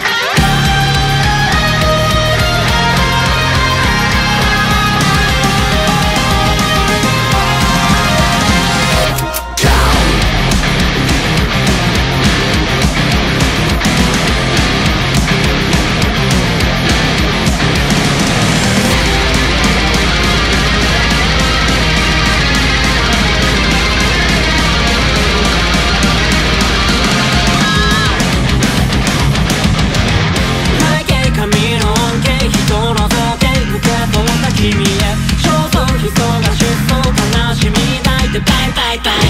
Ah! bye.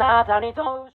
not only those